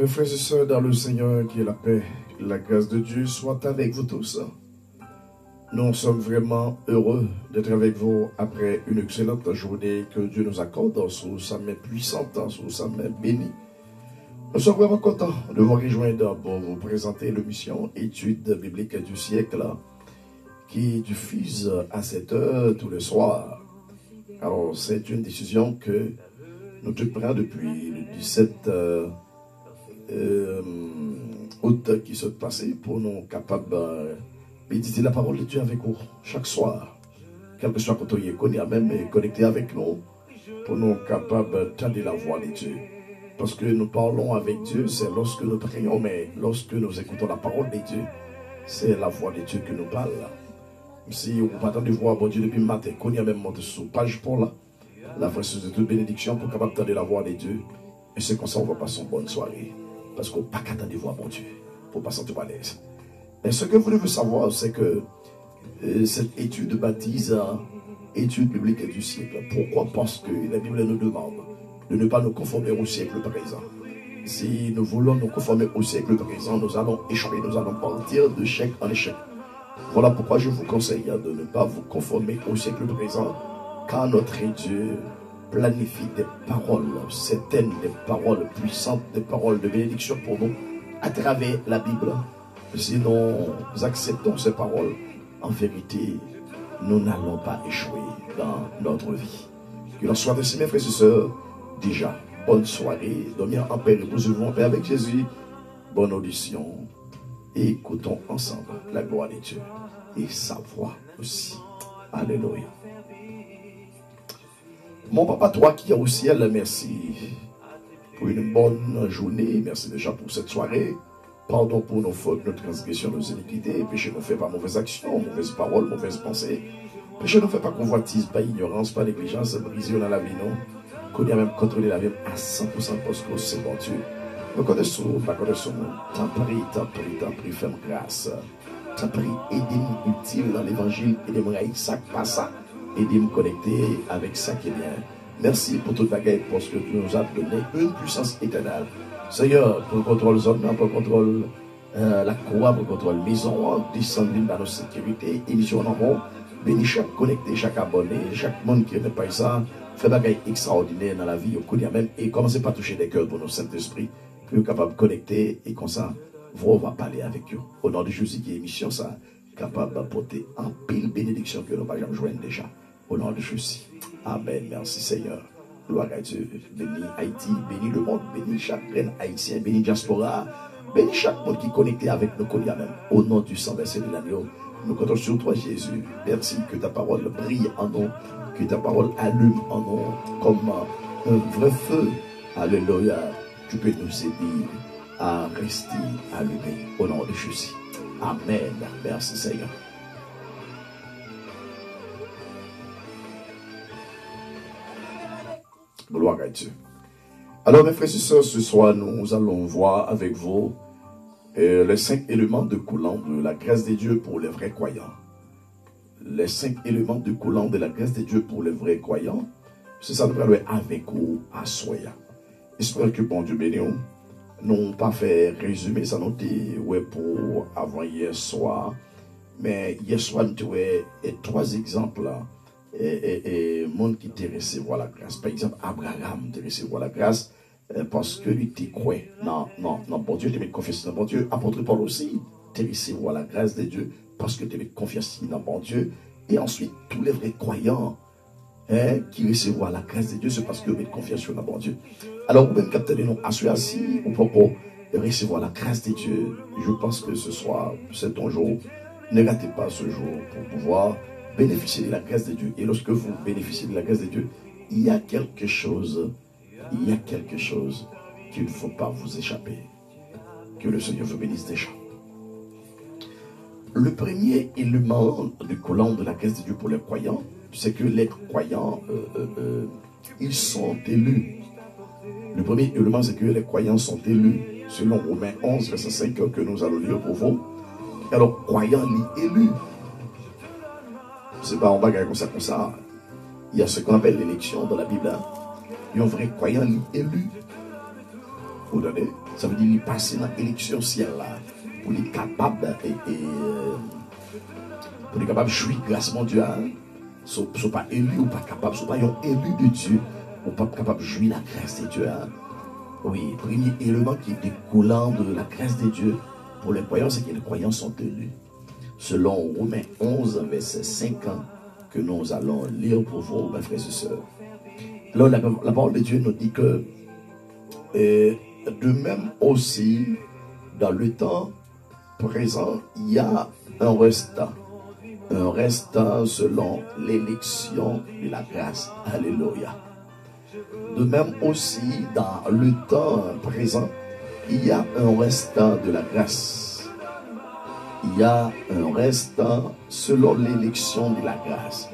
Mes frères et sœurs, dans le Seigneur, qui est la paix, la grâce de Dieu soit avec vous tous. Nous sommes vraiment heureux d'être avec vous après une excellente journée que Dieu nous accorde sous sa main puissante, sous sa main bénie. Nous sommes vraiment contents de vous rejoindre pour vous présenter l'émission Études bibliques du siècle qui diffuse à cette heure tous les soirs. Alors, c'est une décision que nous te prenons depuis le 17 euh, qui s'est passé pour nous capables de méditer la parole de Dieu avec vous chaque soir. Quel que soit quand on est même connecté avec nous pour nous capables d'entendre la voix de Dieu. Parce que nous parlons avec Dieu, c'est lorsque nous prions, mais lorsque nous écoutons la parole de Dieu, c'est la voix de Dieu que nous parle. Si vous pas de voir bon Dieu depuis le matin, qu'on y a même monté sur page pour là, la vraie de toute bénédiction pour capable d'entendre la voix de Dieu. Et c'est comme ça qu'on va passer une bonne soirée. Parce qu'on n'a pas qu'à de voir mon Dieu. Pour pas sentir à l'aise. Mais ce que vous devez savoir, c'est que euh, cette étude baptise étude biblique du siècle. Pourquoi Parce que la Bible nous demande de ne pas nous conformer au siècle présent. Si nous voulons nous conformer au siècle présent, nous allons échouer, nous allons partir de chèque en échec. Voilà pourquoi je vous conseille de ne pas vous conformer au siècle présent, car notre Dieu planifie des paroles certaines, des paroles puissantes, des paroles de bénédiction pour nous à travers la Bible. Si nous acceptons ces paroles, en vérité, nous n'allons pas échouer dans notre vie. Que l'on soit ainsi, mes frères et sœurs, déjà, bonne soirée, dormir en paix, reposez-vous en paix avec Jésus. Bonne audition. Écoutons ensemble la gloire de Dieu et sa voix aussi. Alléluia. Mon papa, toi qui es au ciel, merci pour une bonne journée. Merci déjà pour cette soirée. Pardon pour nos fautes, nos transgressions, nos iniquités. Péché ne fait pas mauvaise action, mauvaise parole, mauvaise pensée. Péché ne fait pas convoitise, pas ignorance, pas négligence, brisure dans la vie, non. Qu'on a même contrôlé la vie à 100% parce que c'est bon Dieu. Nous connaissons, nous connaissons. T'en prie, t'en prie, t'en prie, fais grâce. T'en prie, aidez-nous utile dans l'évangile, aidez-moi à ça, pas ça et de me connecter avec ça qui est bien. Merci pour toute la guerre, parce que tu nous as donné une puissance éternelle. Seigneur, pour le contrôle zone, pour le contrôle euh, la croix, pour le contrôle maison, descendre dans nos sécurité, émission en haut, bénis chaque connecté, chaque abonné, chaque monde qui n'est pas ça, fait bagaille extraordinaire dans la vie, au quotidien même, et commencez pas à toucher des cœurs pour nos Saint-Esprit, plus capable de connecter, et comme ça, vous, on va parler avec eux. Au nom de Jésus, qui est émission, ça, capable d'apporter un pile bénédiction que nous jamais joindre déjà. Au nom de Jésus. Amen. Merci Seigneur. Gloire à Dieu. Bénis Haïti, bénis le monde, bénis chaque reine haïtien, bénis diaspora, bénis chaque monde qui est connecté avec nos colliers même. Au nom du sang versé de l'agneau, nous comptons sur toi Jésus. Merci que ta parole brille en nous, que ta parole allume en nous comme un vrai feu. Alléluia. Tu peux nous aider à rester allumés au nom de Jésus. Amen. Merci Seigneur. Gloire à Dieu. Alors mes frères et sœurs, ce soir, nous allons voir avec vous euh, les cinq éléments de coulant de la grâce de Dieu pour les vrais croyants. Les cinq éléments de coulant de la grâce de Dieu pour les vrais croyants. C'est ça, nous allons avec vous à Soya. J'espère que bon Dieu bénisse nous pas fait résumer ça nous ouais pour avant hier soir. Mais hier soir nous avons trois exemples et, et, et monde qui t'a recevoir la grâce. Par exemple Abraham t'a recevoir la grâce euh, parce que lui t'y non non non bon Dieu t'es mis confiance dans bon Dieu. Apôtre Paul aussi t'a recevoir la grâce de Dieu parce que t'es mis confiance dans bon Dieu. Et ensuite tous les vrais croyants hein, qui recevoir la grâce de Dieu c'est parce que vous confiance dans bon Dieu alors, vous même capter nous assis au propos de recevoir la grâce de Dieu. Je pense que ce soir, c'est ton jour. Ne ratez pas ce jour pour pouvoir bénéficier de la grâce de Dieu. Et lorsque vous bénéficiez de la grâce de Dieu, il y a quelque chose, il y a quelque chose qu'il ne faut pas vous échapper. Que le Seigneur vous bénisse déjà. Le premier élément du collant de la grâce de Dieu pour les croyants, c'est que les croyants, euh, euh, euh, ils sont élus le premier élément, c'est que les croyants sont élus, selon Romains 11, verset 5, que nous allons lire pour vous. Alors, croyants, élus. C'est pas en bas comme ça, comme ça. Il y a ce qu'on appelle l'élection dans la Bible. Hein. Il y a un vrai croyant élu. Vous donnez Ça veut dire qu'il passe dans l'élection ciel là. Pour être capable et, pour être capable de jouir grâce mon Dieu. Hein. So, pas élu ou pas capable, sont pas un élu de Dieu, ou pas capable de jouir la grâce de Dieu. Hein. Oui, premier élément qui est découlant de la grâce de Dieu pour les croyants, c'est que les croyants sont élus. Selon Romains 11, verset 5 que nous allons lire pour vous, mes frères et sœurs. La, parole de Dieu nous dit que, euh, de même aussi, dans le temps présent, il y a un restant. Un restant selon l'élection de la grâce. Alléluia. De même aussi, dans le temps présent, il y a un restant de la grâce. Il y a un restant selon l'élection de la grâce.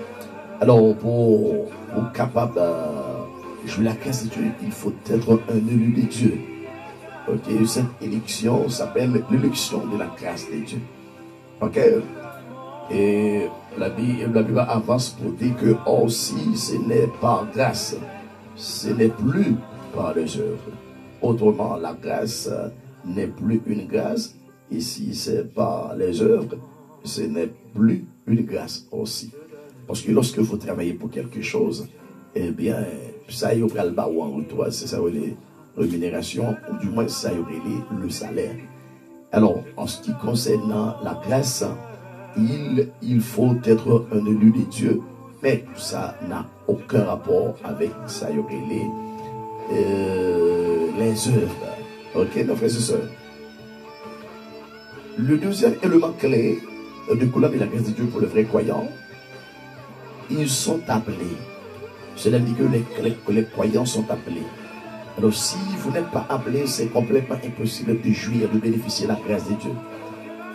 Alors, pour, pour capable de jouer la grâce de Dieu, il faut être un élu de Dieu. Ok, cette élection s'appelle l'élection de la grâce de Dieu. Ok, et la Bible, la Bible avance pour dire que aussi ce n'est pas grâce ce n'est plus par les œuvres. Autrement, la grâce n'est plus une grâce. Ici, c'est par les œuvres, ce n'est plus une grâce aussi. Parce que lorsque vous travaillez pour quelque chose, eh bien, ça y aura le bas ou en retour, c'est ça les rémunérations, ou du moins ça y aura le salaire. Alors, en ce qui concerne la grâce, il, faut être un élu de Dieu, mais ça n'a aucun rapport avec les, euh, les œuvres. Ok, mes frères et. Le deuxième élément clé de couleur de la grâce de Dieu pour les vrais croyants, ils sont appelés. Cela dit que les, croyants sont appelés. Alors si vous n'êtes pas appelé, c'est complètement impossible de jouir, de bénéficier de la grâce de Dieu.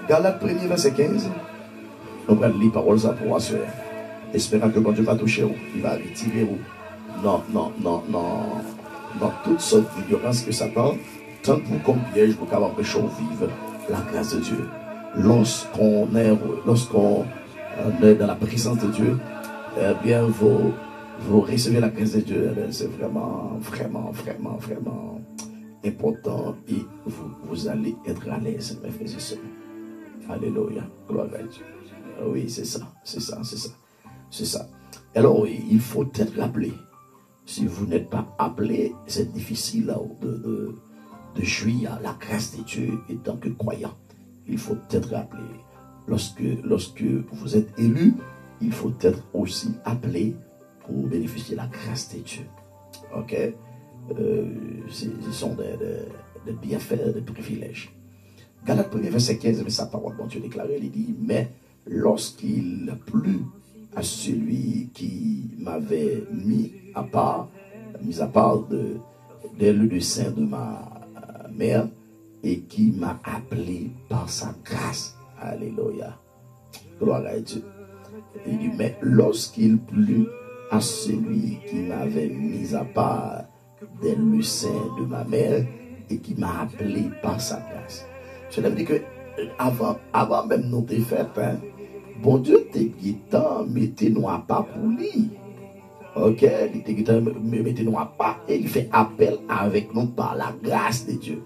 Galates 1 verset 15, on va lire paroles à pour espérant que bon Dieu va toucher il va retirer. Non, non, non, non. Dans toutes sortes d'ignorance que Satan tant pour comme piège pour qu'avoir choses vivre la grâce de Dieu. Lorsqu'on est, lorsqu'on est dans la présence de Dieu, eh bien, vous, vous recevez la grâce de Dieu. Eh c'est vraiment, vraiment, vraiment, vraiment important et vous, vous allez être à l'aise, mes frères et sœurs. Alléluia. Gloire à Dieu. Ah oui, c'est ça, c'est ça, c'est ça. C'est ça. Alors, il faut être appelé. Si vous n'êtes pas appelé, c'est difficile de, de, de jouir à la grâce de Dieu et tant que croyant. Il faut être appelé. Lorsque, lorsque vous êtes élu, il faut être aussi appelé pour bénéficier de la grâce de Dieu. Ok? Euh, Ce sont des, des, bienfaits, des privilèges. Galate 1 verset 15, mais sa parole, bon Dieu déclaré, il dit, mais lorsqu'il plut à celui qui m'avait mis à part, mis à part de, le de ma mère et qui m'a appelé par sa grâce. Alléluia. Gloire à Dieu. Il dit, mais lorsqu'il plut à celui qui m'avait mis à part dès le sein de ma mère et qui m'a appelé par sa grâce. Cela veut dire que avant, avant même nos défaites, hein, Bon Dieu te guitant, mettez-nous à pas pour lui. Ok, il te guitant, mettez-nous à pas et il fait appel avec nous par la grâce de Dieu.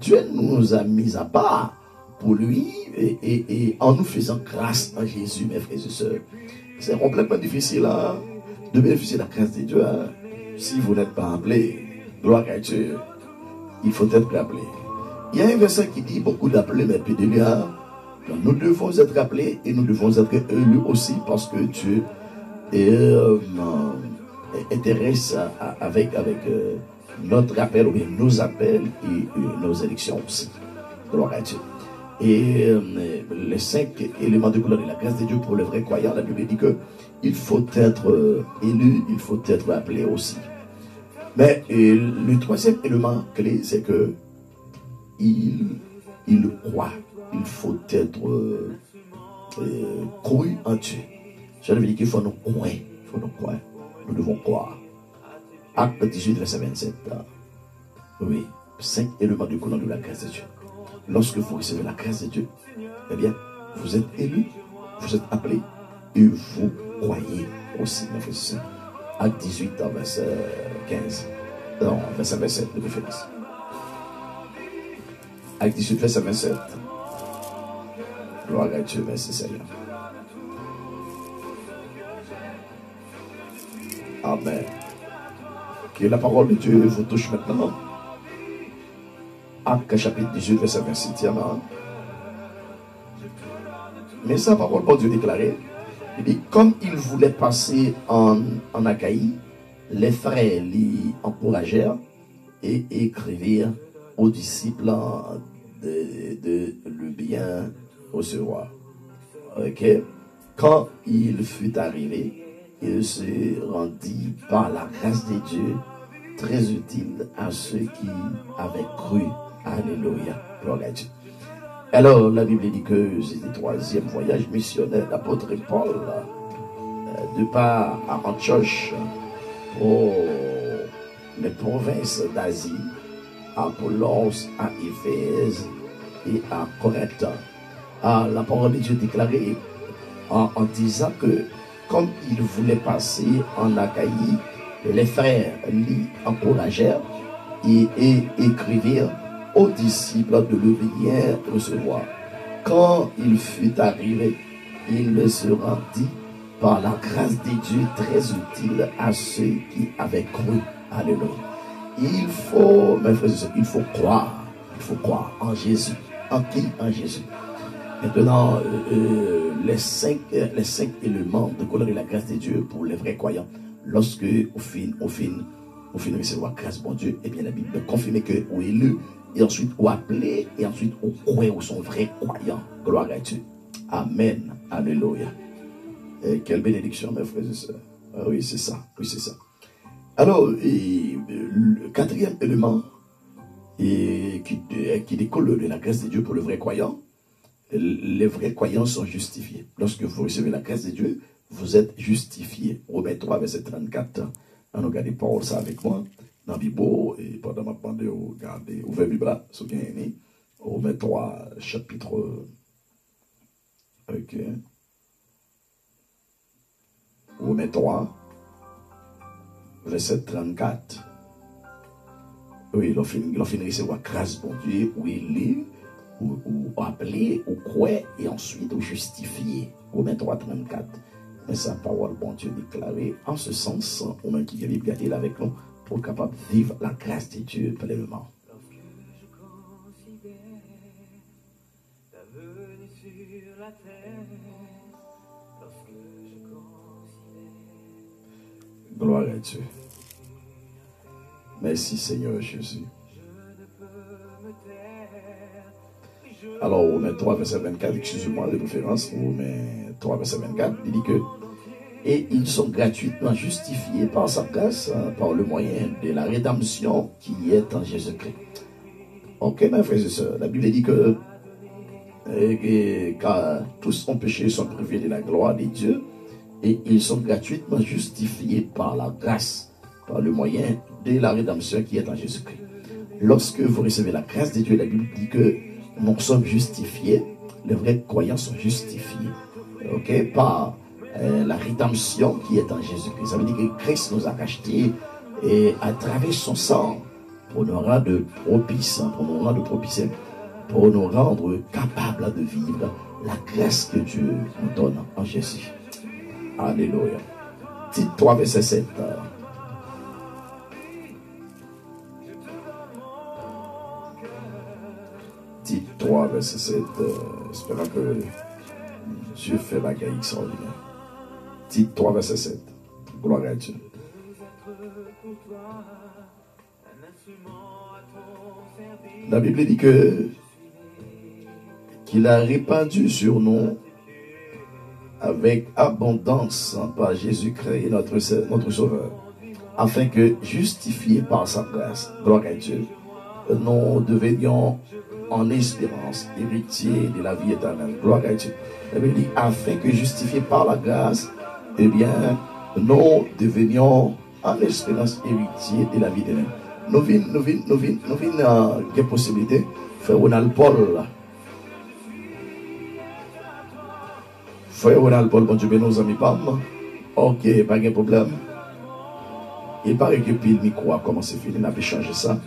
Dieu nous a mis à part pour lui et, en nous faisant grâce à Jésus, mes frères et sœurs. C'est complètement difficile hein, de bénéficier de la grâce de Dieu. Hein. Si vous n'êtes pas appelé, gloire à Dieu, il faut être appelé. Il y a un verset qui dit beaucoup d'appelés, mais peu de liens. Nous devons être appelés et nous devons être élus aussi parce que Dieu euh, intéresse avec, avec euh, notre appel ou bien nos appels et, nos élections aussi. Gloire à Dieu. Et euh, les cinq éléments de couleur de la grâce de Dieu pour les vrais croyants, la Bible dit que il faut être élu, il faut être appelé aussi. Mais le troisième élément clé, c'est que il, il croit il faut être euh, euh, cru en Dieu. Ça veut dire qu'il faut nous croire. Il faut nous croire. Nous devons croire. Acte 18, verset 27. Oui, cinq éléments du courant de la grâce de Dieu. Lorsque vous recevez la grâce de Dieu, eh bien, vous êtes élu, vous êtes appelé et vous croyez aussi, mes Acte 18, verset 15. Non, verset 27 de. Acte 18, verset 27. Gloire à Dieu, merci Seigneur. Amen. Que la parole de Dieu vous touche maintenant. Acte chapitre 18, verset 26. Amen. Mais sa parole, pour Dieu déclaré, il dit, comme il voulait passer en, en les frères l'y encouragèrent et écrivirent aux disciples de, le bien recevoir. Quand il fut arrivé, il se rendit par la grâce de Dieu très utile à ceux qui avaient cru. Alléluia. Alors, la Bible dit que c'est le troisième voyage missionnaire d'apôtre Paul euh, de part à Antioche pour les provinces d'Asie, à Apollos, à Éphèse et à Corinthe. Ah, la parole de Dieu déclarée en, disant que comme il voulait passer en Achaïe, les frères l'y encouragèrent et, et écrivirent aux disciples de le venir recevoir. Quand il fut arrivé, il se rendit par la grâce de Dieu très utile à ceux qui avaient cru. Alléluia. Il faut, mes frères il faut croire. Il faut croire en Jésus. En qui? En Jésus. Maintenant, euh, euh, les, cinq, les cinq éléments de colère et la grâce de Dieu pour les vrais croyants. Lorsque, au fin, au fin, au fin de recevoir grâce, bon Dieu, eh bien, la Bible confirme que, ou élu, et ensuite, ou appelé, et ensuite, ou croit, ou sont vrais croyants. Gloire à Dieu. Amen. Alléluia. Quelle bénédiction, mes frères et sœurs. Ah oui, c'est ça. Oui, c'est ça. Alors, le quatrième élément et qui, qui découle de la grâce de Dieu pour le vrai croyant, les vrais croyants sont justifiés. Lorsque vous recevez la grâce de Dieu, vous êtes justifiés. Romains 3, verset 34. On regarde Paul ça avec moi dans la Bible et pendant ma bande, regardez, ouvrez la Bible, c'est aimé. Romains 3, chapitre. Ok. Romains 3, verset 34. Oui, il a fini, il a fini recevoir grâce, bon Dieu, où il est ou, appeler, ou croire, et ensuite ou justifier. Romains 3, 34. Mais sa parole, bon Dieu, déclarée en ce sens, au même qui vient garder avec nous, pour capable de vivre la grâce de Dieu pleinement. Gloire à Dieu. Merci Seigneur Jésus. Alors, Romains 3, verset 24, excusez-moi de préférence, Romains 3, verset 24, il dit que et ils sont gratuitement justifiés par sa grâce, hein, par le moyen de la rédemption qui est en Jésus-Christ. Ok, mes frères et sœurs, la Bible dit que, car tous ont péché, sont privés de la gloire de Dieu, et ils sont gratuitement justifiés par la grâce, par le moyen de la rédemption qui est en Jésus-Christ. Lorsque vous recevez la grâce de Dieu, la Bible dit que nous sommes justifiés, les vrais croyants sont justifiés, par euh, la rédemption qui est en Jésus-Christ. Ça veut dire que Christ nous a rachetés et à travers son sang pour nous rendre propices, pour nous rendre pour nous rendre capables de vivre la grâce que Dieu nous donne en Jésus. Alléluia. Titre 3, verset 7. 3, verset 7. espérons que Dieu fait guerre extraordinaire. Tite 3, verset 7. Gloire à Dieu. La Bible dit que qu'il a répandu sur nous avec abondance par Jésus-Christ, notre, notre Sauveur, afin que, justifiés par sa grâce, gloire à Dieu, nous devenions en espérance héritiers de la vie éternelle. Gloire à Dieu. Dit, afin que, justifiés par la grâce, eh bien, nous devenions en espérance héritier de la vie l'homme. Nous venons, nous venons, nous venons, nous venons, euh, quelle possibilité? Frère Ronald Paul. Frère Ronald Paul, bon Dieu, nos amis. Ok, pas de problème. Il paraît que puis le micro a commencé à finir, on a pu changer ça.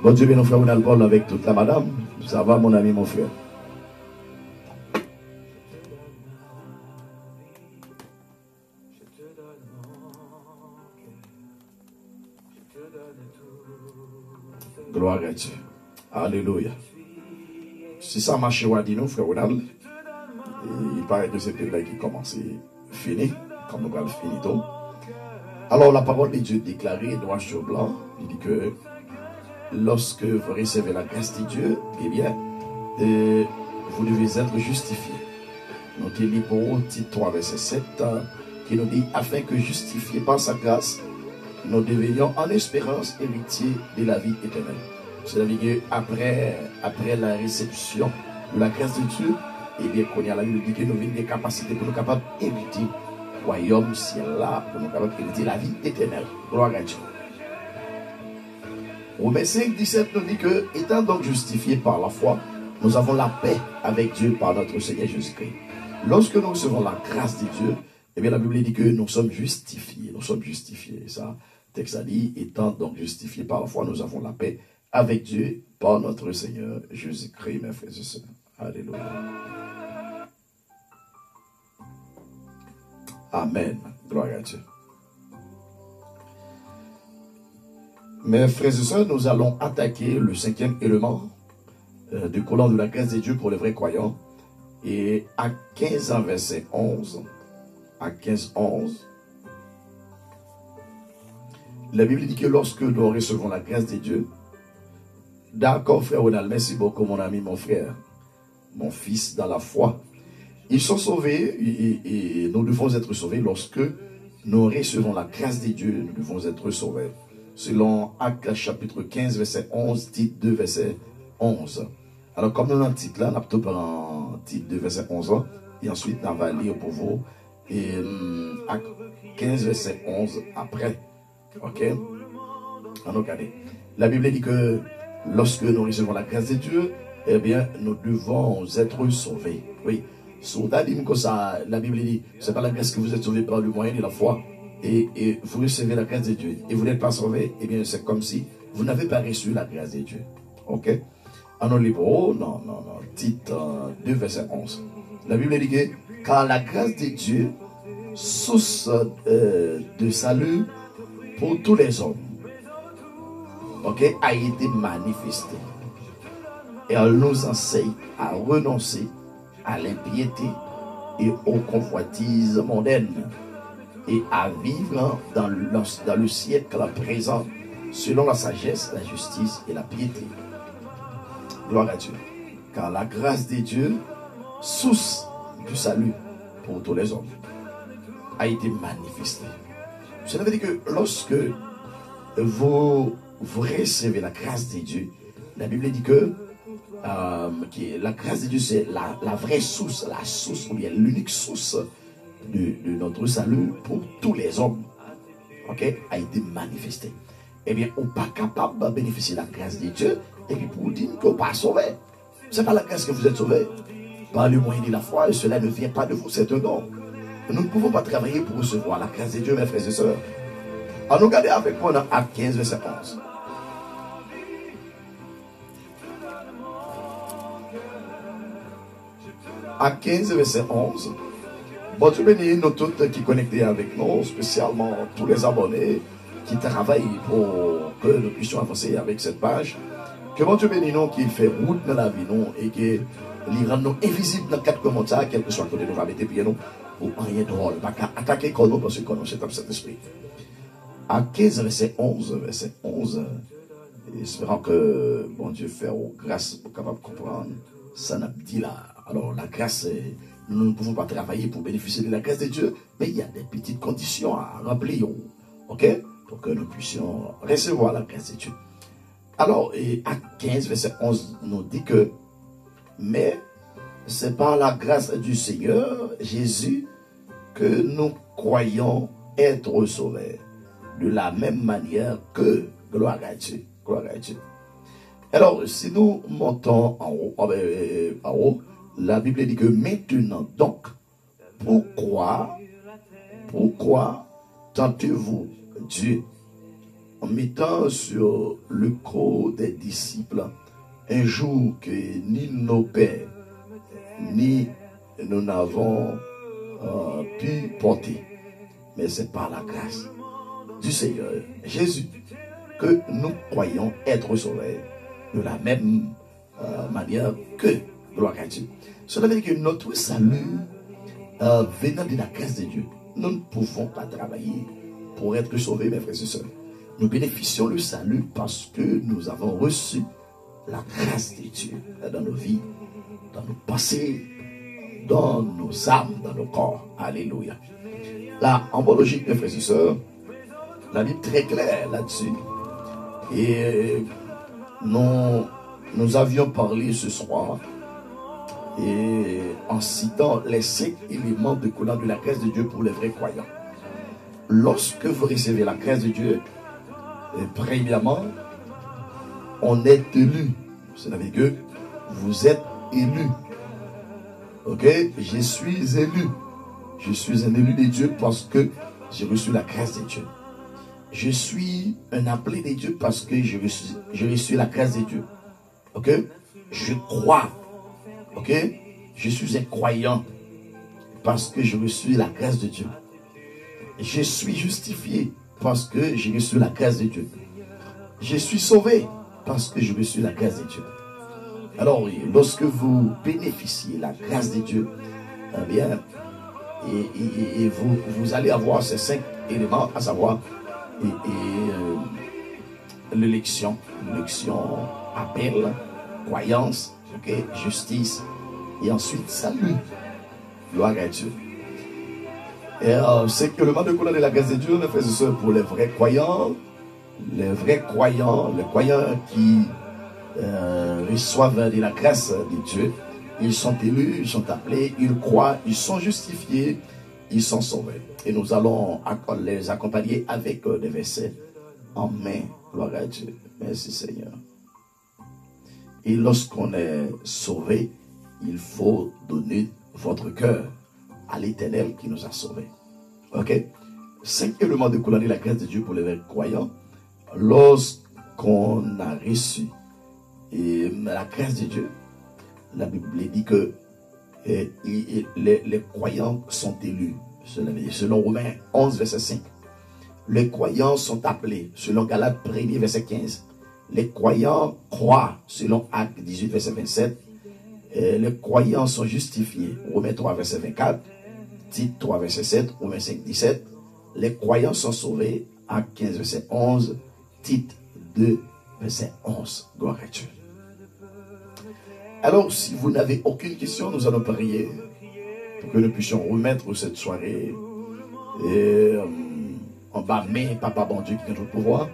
Bon Dieu, nos frères, on a le avec toute la madame. Ça va, mon ami, mon frère. Gloire à Dieu. Alléluia. Si ça marche, on dit frère Ronald, il paraît que c'est là qui commence fini, comme nous allons finir. Alors la parole de Dieu déclarée, noir sur blanc, il dit que lorsque vous recevez la grâce de Dieu, eh bien, euh, vous devez être justifié. Nous dit pour titre 3, verset 7, qui nous dit, afin que justifié par sa grâce, nous devenions en espérance héritiers de la vie éternelle. C'est-à-dire qu'après après la réception de la grâce de Dieu, eh bien, qu'on y a la Bible dit que nous avons des capacités pour nous capables d'hériter le royaume ciel là, pour nous capables d'hériter la vie éternelle. Gloire à Dieu. Romains 5, 17 nous dit que, étant donc justifiés par la foi, nous avons la paix avec Dieu par notre Seigneur Jésus-Christ. Lorsque nous recevons la grâce de Dieu, eh bien, la Bible dit que nous sommes justifiés. Nous sommes justifiés. Ça, texte a dit, étant donc justifiés par la foi, nous avons la paix avec Dieu par notre Seigneur Jésus-Christ, mes frères et sœurs. Alléluia. Amen. Gloire à Dieu. Mes frères et sœurs, nous allons attaquer le cinquième élément euh, du colon de la grâce de Dieu pour les vrais croyants. Et à 15 ans, verset 11, à 15, 11, la Bible dit que lorsque nous recevons la grâce de Dieu, d'accord frère Ronald, merci beaucoup mon ami, mon frère, mon fils dans la foi, ils sont sauvés et, et nous devons être sauvés lorsque nous recevons la grâce de Dieu, nous devons être sauvés selon Acte chapitre 15, verset 11, titre 2, verset 11. Alors, comme nous avons un titre là, nous avons un titre 2, verset 11, et ensuite, on va lire pour vous. Et hum, Acte 15, verset 11 après. Ok? Alors, regardez. La Bible dit que lorsque nous recevons la grâce de Dieu, eh bien, nous devons être sauvés. Oui. ça, la Bible dit, c'est pas la grâce que vous êtes sauvés par le moyen de la foi, et, vous recevez la grâce de Dieu et vous n'êtes pas sauvé, eh bien c'est comme si vous n'avez pas reçu la grâce de Dieu. Ok? En nos livres, oh, non, non, non, titre 2, verset 11. La Bible dit que, car la grâce de Dieu, source euh, de salut pour tous les hommes, ok, a été manifestée. Et elle nous enseigne à renoncer à l'impiété et aux convoitises mondaines et à vivre dans le, dans le siècle présent selon la sagesse, la justice et la piété. Gloire à Dieu. Car la grâce de Dieu, source du salut pour tous les hommes, a été manifestée. Cela veut dire que lorsque vous, vous recevez la grâce de Dieu, la Bible dit que euh, la grâce de Dieu, c'est la, la, vraie source, la source, ou bien l'unique source de, notre salut pour tous les hommes, ok, a été manifesté. Eh bien, on n'est pas capable de bénéficier de la grâce de Dieu et puis pour dire qu'on n'est pas sauvé. Ce n'est pas la grâce que vous êtes sauvé. Par le moyen de la foi, et cela ne vient pas de vous, c'est un don. Nous ne pouvons pas travailler pour recevoir la grâce de Dieu, mes frères et sœurs. Alors, regardez avec moi dans Acte 15, verset 11. Acte 15, verset 11. Bon Dieu bénit nous tous qui connectés avec nous, spécialement tous les abonnés qui travaillent pour que nous puissions avancer avec cette page. Que bon Dieu bénisse nous qui fait route dans la vie nous et qui rend nous invisibles dans quatre commentaires, quel que soit côté nous va mettre pied nous, ou rien drôle, pas qu'à attaquer comme nous parce que nous sommes cet esprit. À 15, verset 11, verset 11, espérant que bon Dieu fait grâce pour capable comprendre, ça n'a dit là. Alors la grâce est nous ne pouvons pas travailler pour bénéficier de la grâce de Dieu, mais il y a des petites conditions à remplir, ok, pour que nous puissions recevoir la grâce de Dieu. Alors, à 15, verset 11, nous dit que, mais c'est par la grâce du Seigneur Jésus que nous croyons être sauvés. De la même manière que, gloire à Dieu, gloire à Dieu. Alors, si nous montons en haut, en haut la Bible dit que maintenant, donc, pourquoi, pourquoi tentez-vous Dieu en mettant sur le corps des disciples un jour que ni nos pères, ni nous n'avons euh, pu porter? Mais c'est par la grâce du Seigneur Jésus que nous croyons être sauvés de la même euh, manière que gloire à Dieu. Cela veut dire que notre salut euh, venant de la grâce de Dieu, nous ne pouvons pas travailler pour être sauvés, mes frères et sœurs. Nous bénéficions le salut parce que nous avons reçu la grâce de Dieu dans nos vies, dans nos pensées, dans nos âmes, dans nos corps. Alléluia. La logique, mes frères et sœurs, la Bible est très claire là-dessus. Et nous, nous avions parlé ce soir et en citant les cinq éléments de couleur de la grâce de Dieu pour les vrais croyants. Lorsque vous recevez la grâce de Dieu, et premièrement, on est élu. C'est-à-dire que vous êtes élu. Ok? Je suis élu. Je suis un élu de Dieu parce que j'ai reçu la grâce de Dieu. Je suis un appelé de Dieu parce que reçu, reçu la grâce de Dieu. Ok? Je crois. Ok? Je suis un croyant parce que j'ai reçu la grâce de Dieu. Je suis justifié parce que j'ai reçu la grâce de Dieu. Je suis sauvé parce que je reçu la grâce de Dieu. Alors, lorsque vous bénéficiez la grâce de Dieu, eh bien, et, vous, allez avoir ces cinq éléments, à savoir euh, l'élection, l'élection, appel, croyance, justice, et ensuite salut. Gloire à Dieu. Et euh, c'est que le mal de couleur de la grâce de Dieu ne fait ce pour les vrais croyants, les vrais croyants, les croyants qui euh, reçoivent de la grâce de Dieu. Ils sont élus, ils sont appelés, ils croient, ils sont justifiés, ils sont sauvés. Et nous allons les accompagner avec euh, des versets en main. Gloire à Dieu. Merci Seigneur. Et lorsqu'on est sauvé, il faut donner votre cœur à l'éternel qui nous a sauvés. Ok? Cinq éléments de la grâce de Dieu pour les croyants. Lorsqu'on a reçu la grâce de Dieu, la Bible dit que les, croyants sont élus. Selon Romains 11, verset 5. Les croyants sont appelés, selon Galates 1 verset 15. Les croyants croient, selon Actes 18, verset 27. Et les croyants sont justifiés, Romains 3, verset 24. Tite 3, verset 7, Romains 5, 17. Les croyants sont sauvés, Actes 15, verset 11. Tite 2, verset 11. Gloire à Dieu. Alors, si vous n'avez aucune question, nous allons prier pour que nous puissions remettre cette soirée et, euh, en bas, mais Papa bon Dieu qui est notre pouvoir.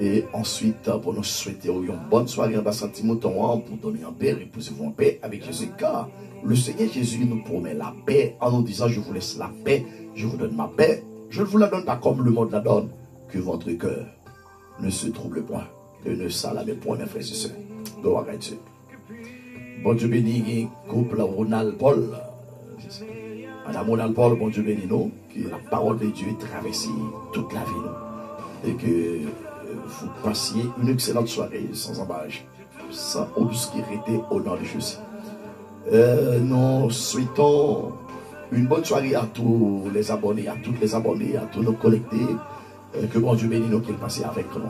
Et ensuite, pour nous souhaiter une bonne soirée en bas sentiment pour donner en paix, reposez-vous en paix avec Jésus. Car le Seigneur Jésus nous promet la paix en nous disant, je vous laisse la paix, je vous donne ma paix. Je ne vous la donne pas comme le monde la donne, que votre cœur ne se trouble point, que ne s'alarme point, mes frères et sœurs. Gloire à Dieu. Bon Dieu béni, couple Ronald Paul. Madame Ronald Paul, bon Dieu béni nous, que la parole de Dieu traverse toute la vie. Et que euh, vous passiez une excellente soirée sans embâche, sans obscurité au nom de Jésus. Euh, nous souhaitons une bonne soirée à tous les abonnés, à toutes les abonnés, à tous nos connectés. Euh, que bon Dieu béni nous qu'il passe avec nous.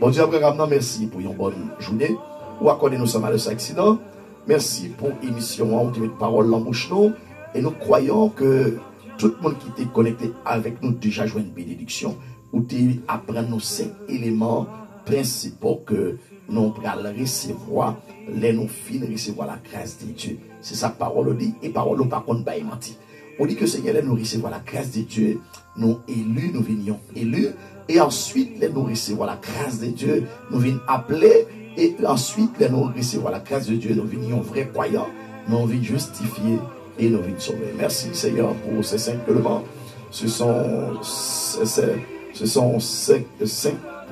Bon Dieu, merci pour une bonne journée. Ou accorder nous sommes à accident. Merci pour l'émission où tu mets parole en bouche nous. Et nous croyons que tout le monde qui est connecté avec nous déjà joue une bénédiction. Où tu apprends nos cinq éléments principaux que nous allons recevoir, les nous fin recevoir la grâce de Dieu. C'est sa parole dit, et parole par contre pas menti. On dit que Seigneur, nous recevoir la grâce de Dieu, nous élus, nous venions élus, et ensuite, nous recevoir la grâce de Dieu, nous venons appeler, et ensuite, nous recevons la grâce de Dieu, nous venons vrais croyants, nous venons justifier et nous venons sauver. Merci Seigneur pour ces cinq éléments. Ce sont, ce sont cinq,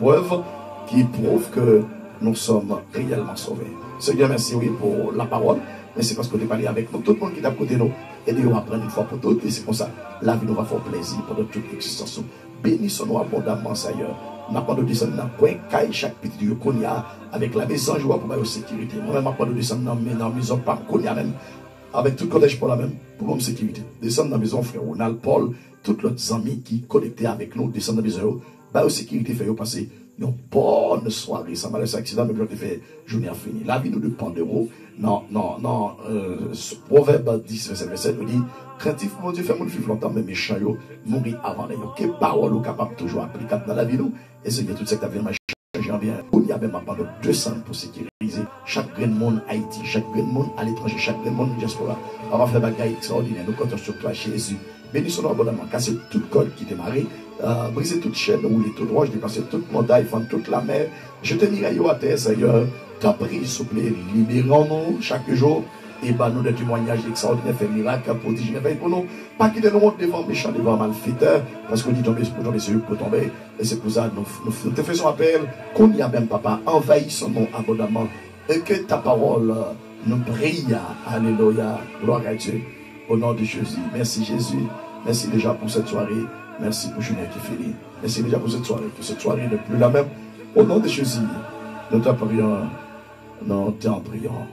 preuves qui prouvent que nous sommes réellement sauvés. Seigneur, merci oui pour la parole. Merci parce que tu es parlé avec nous. Tout le monde qui est à côté de nous. Et nous apprendre une fois pour toutes. Et c'est comme ça, la vie nous va faire plaisir pendant toute l'existence. Bénissons-nous abondamment, Seigneur. N'a pas de descendre dans coin, caille chaque petit Dieu qu'on y a, avec la maison joie pour la sécurité. Moi-même, n'a pas de descendre dans la maison, pas qu'on y a même, avec tout le collège pour la même, pour la sécurité. Descendre dans la maison, frère Ronald, Paul, tous les amis qui connectés avec nous, descendre dans la maison, bah, la sécurité fait passer une bonne soirée. Ça m'a laissé accident, mais je fait journée à finir. La vie nous dépend de vous. Non, non, non. Euh, Proverbe 10, verset 27 nous dit, craintif, mon Dieu, fait mon vivre longtemps, mais méchant, mourir avant les Quelle parole ou capable toujours applicable dans la vie, nous? Et c'est tout ça que tu as j'en viens. Il y a même pas de 200 pour chaque grand monde Haïti, chaque grand monde à l'étranger, chaque grand monde diaspora. On va faire des bagailles extraordinaires. Nous comptons sur toi, Jésus. Bénissons-nous abondamment, casser toute corde qui démarrait, euh, briser toute chaîne, rouler tout droit, je dépasser toute montagne, fendre toute la mer. Je te dirai à terre, Seigneur. T'en prie, s'il vous plaît, libérons-nous chaque jour et bah nous des témoignages extraordinaires, fait miracle, prodige, fait pour nous. Pas quitter nous devant méchants, devant malfaiteurs, parce qu'on dit tomber pour tomber sur pour tomber. Et c'est pour ça nous, nous, te faisons appel, qu'on y a même papa, envahissons-nous abondamment. Et que ta parole nous brille. Alléluia. Gloire à Dieu. Au nom de Jésus. Merci Jésus. Merci déjà pour cette soirée. Merci pour Julien qui finit. Merci déjà pour cette soirée. Que cette soirée n'est plus la même. Au nom de Jésus, nous t'appelions, nous t'en prions.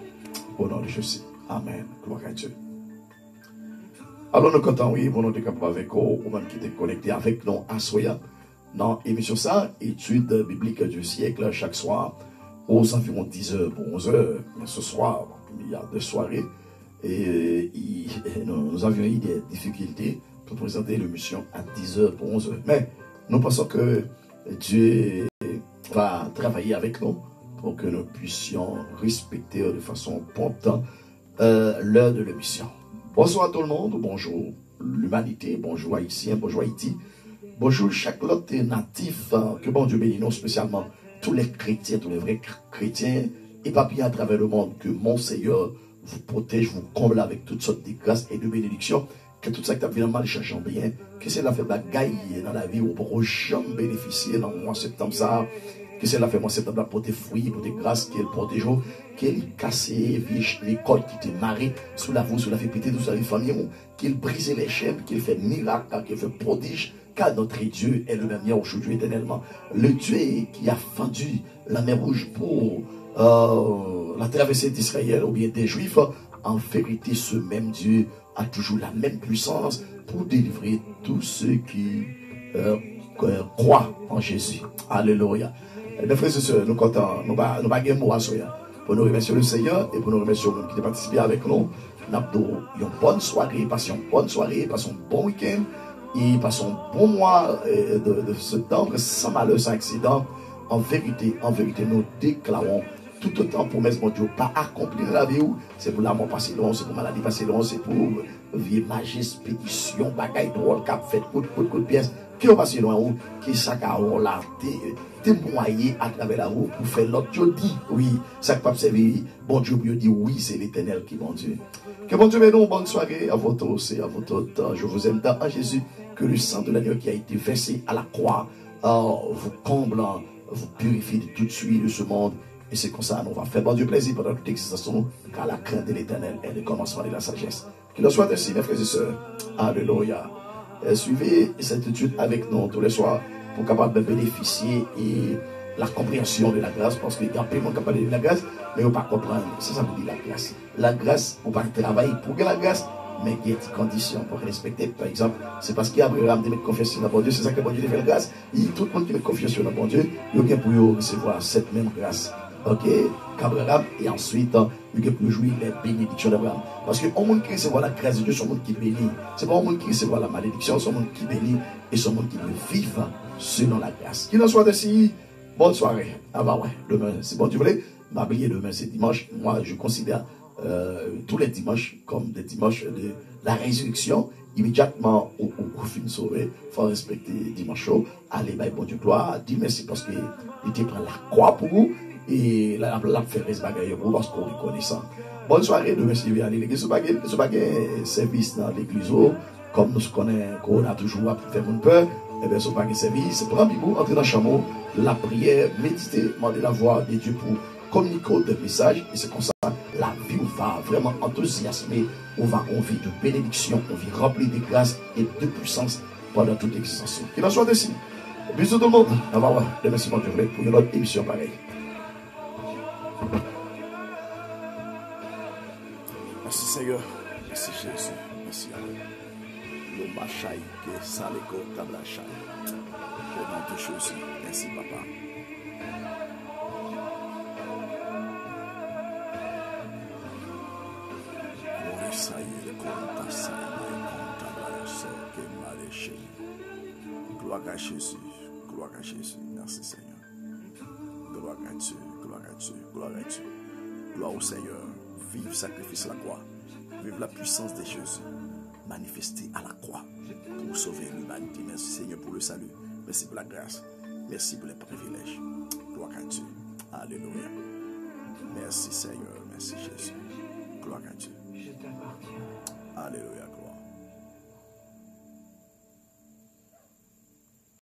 Au nom de Jésus. Amen. Gloire à Dieu. Alors nous comptons, oui, pour nous décaprer avec vous, ou même qui est connecté avec nous à Soya. Dans l'émission ça, étude biblique du siècle, chaque soir, aux environs 10h pour 11h. Mais ce soir, il y a deux soirées. Et, nous, avions eu des difficultés pour présenter l'émission à 10h pour 11h. Mais nous pensons que Dieu va travailler avec nous pour que nous puissions respecter de façon prompte euh, l'heure de l'émission. Bonsoir à tout le monde, bonjour l'humanité, bonjour Haïtien, bonjour Haïti, bonjour chaque autre natif, hein, que bon Dieu bénisse spécialement tous les chrétiens, tous les vrais chrétiens et papiers à travers le monde, que mon Seigneur vous protège, vous comble avec toutes sortes de grâces et de bénédictions, que tout ça qui a mal change bien, que c'est la fait bagaille dans la vie où on pourra jamais bénéficier dans le mois de septembre ça, que c'est la fait moi septembre pour des fruits, pour des grâces, qu'elle protège, qu'elle casse les cordes qui te marient sous la voûte, sous la fait péter, sous la famille, qu'il brise les chaînes, qu'il fait miracle, qu'il fait prodige, car notre Dieu est le même hier, aujourd'hui, éternellement. Le Dieu qui a fendu la mer rouge pour euh, la traversée d'Israël ou bien des Juifs, en vérité, ce même Dieu a toujours la même puissance pour délivrer tous ceux qui euh, croient en Jésus. Alléluia. Eh bien, frères et sœurs, nous comptons, nous pas nous à pour nous remercier le Seigneur et pour nous remercier les qui ont participé avec nous. Nous avons une bonne soirée, passons une bonne soirée, passons un bon week-end et passons un bon mois euh, de, de septembre sans malheur, sans accident. En vérité, en vérité, nous déclarons tout autant promesse, mon Dieu, pas accomplir la vie c'est pour la mort passée long, c'est pour maladie passée long, c'est pour vie magie, pétition, bagaille drôle, cap fait, coup de coup de pièce, qui ont passé loin, qui ça là, témoigner à travers la roue pour faire l'autre. Dieu dit, oui, ça pas servir. Bon Dieu, Dieu dit, oui, c'est l'éternel qui bon Dieu. Que bon Dieu me donne bonne soirée à votre et à votre temps. Je vous aime dans Jésus. Que le sang de l'agneau qui a été versé à la croix oh, vous comble, vous purifie de toute suite de ce monde. Et c'est comme ça, nous va faire bon Dieu plaisir pendant toute existence, car la crainte de l'éternel est le commencement de la sagesse. Qu'il en soit ainsi, mes frères et sœurs. Alléluia. Suivez cette étude avec nous tous les soirs pour capable de bénéficier et la compréhension de la grâce, parce qu'il y a capable de la grâce, mais on ne pas comprendre. C'est ça veut dire la grâce. La grâce, on va travailler pour la grâce, mais il y a des conditions pour respecter. Par exemple, c'est parce qu'Abraham de mettre confiance dans bon Dieu, c'est ça que bon Dieu fait la grâce. Il, tout le monde qui met confiance dans bon Dieu, il y a pour recevoir cette même grâce. Ok, qu'Abraham, et ensuite, il a pour jouir les bénédictions d'Abraham. Parce que au monde qui recevra la grâce de Dieu, c'est monde qui bénit. C'est pas au monde qui recevra la malédiction, c'est monde qui bénit, et c'est monde qui veut vivre selon la grâce. Qu'il en soit ainsi, bonne soirée. Ah bah ouais, demain, c'est bon, tu voulais? M'habiller demain, c'est dimanche. Moi, je considère euh, tous les dimanches comme des dimanches de la résurrection. Immédiatement, au, au, fin de sauvé, il faut respecter dimanche. Allez, bah, bon Dieu, gloire, dis merci parce qu'il était prend la croix pour vous et la, la fait ce bagaille pour vous parce qu'on est reconnaissant. Bonne soirée, demain, si vous allez l'église, ce bagage, ce bagage, service dans l'église, comme nous connaissons, qu'on a toujours à faire mon peur eh service, c'est prendre vous, entrer dans le chameau, la prière, méditer, demander la voix de Dieu pour communiquer des messages. Et c'est comme ça, la vie va vraiment enthousiasmer, on va en vie de bénédiction, on va remplir de grâce et de puissance pendant toute l'existence. Qu'il en soit ainsi. Bisous tout le monde. Au revoir. Demain, pour une autre émission pareille. Seigneur. Merci Jésus. Merci à que. Au de Jésus. Merci papa. Gloire à Jésus. Gloire à Jésus. Merci Seigneur. Gloire à Dieu. Gloire à Dieu. Gloire à Dieu. Gloire au Seigneur. Vive sacrifice la croix. Vive la puissance de Jésus. Manifestée à la croix pour sauver l'humanité. Merci Seigneur pour le salut. Merci pour la grâce. Merci pour les privilèges. Gloire à Dieu. Alléluia. Merci Seigneur. Merci Jésus. Gloire à Dieu. Alléluia.